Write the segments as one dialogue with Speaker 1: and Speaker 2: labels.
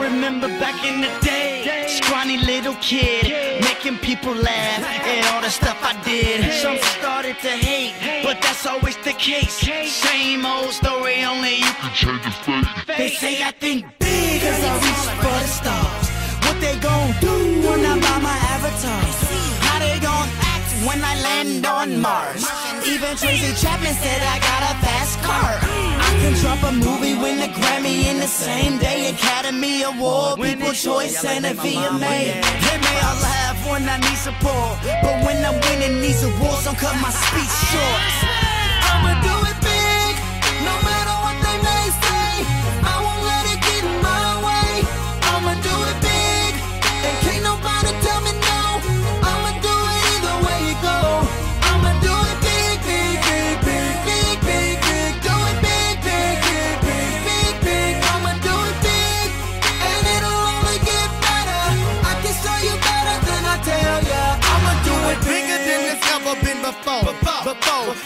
Speaker 1: remember back in the day, scrawny little kid, making people laugh and all the stuff I did. Some started to hate, but that's always the case. Same old story, only you can change your fate. They say I think big as I reach for the stars. What they gon' do when I buy my avatar? How they gon' act when I land on Mars? Even Tracy Chapman said I got a fast car. I can drop a movie, win a Grammy in the same day. Academy Award, People's Choice, and a VMA. They may all laugh when I need support, but when I'm winning these awards, don't cut my speech short.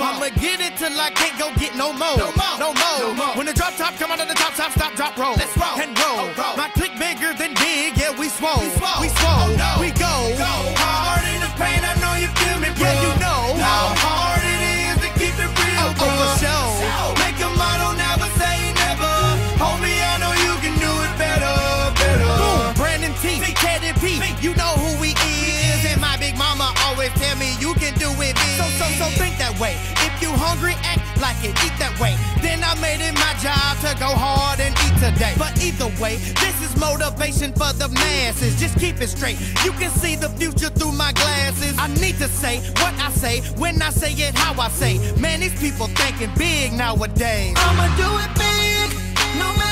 Speaker 1: I'ma get it
Speaker 2: till I can't go get no more. No more. No more When the drop top come out of the top, stop,
Speaker 3: it
Speaker 2: big. So, so, so think that way. If you hungry, act like it, eat that way. Then I made it my job to go hard and eat today. But either way, this is motivation for the masses. Just keep it straight. You can see the future through my glasses. I need to say what I say when I say it how I say. Man, these people thinking big nowadays.
Speaker 1: I'ma do it big, no matter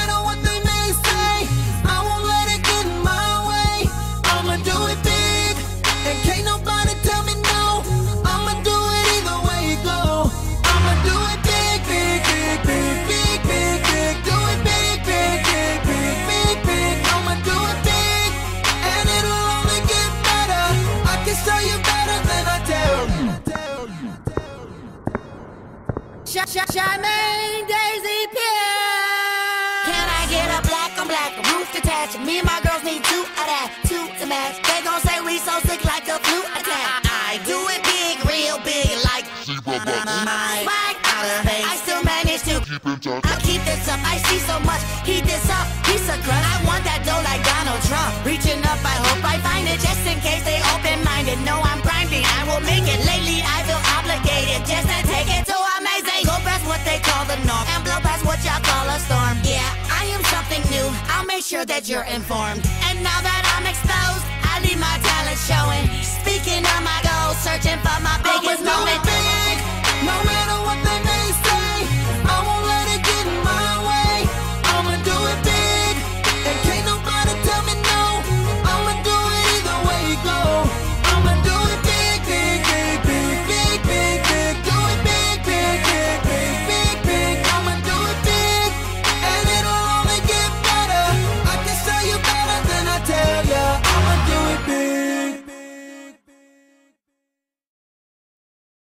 Speaker 4: Charmaine Daisy Pierce. Can I get a black on black roof detached? Me and my girls need two of that, two to match. They gon' say we so sick like a flu attack. I do it big, real big, like my swag out of face. I still manage to I keep this up. I see so much. Heat this up. He's a grunt. I want that dough like Donald Trump. Reaching sure that you're informed. And now that I'm exposed, I leave my talent showing. Speaking of my goals, searching for my biggest moment.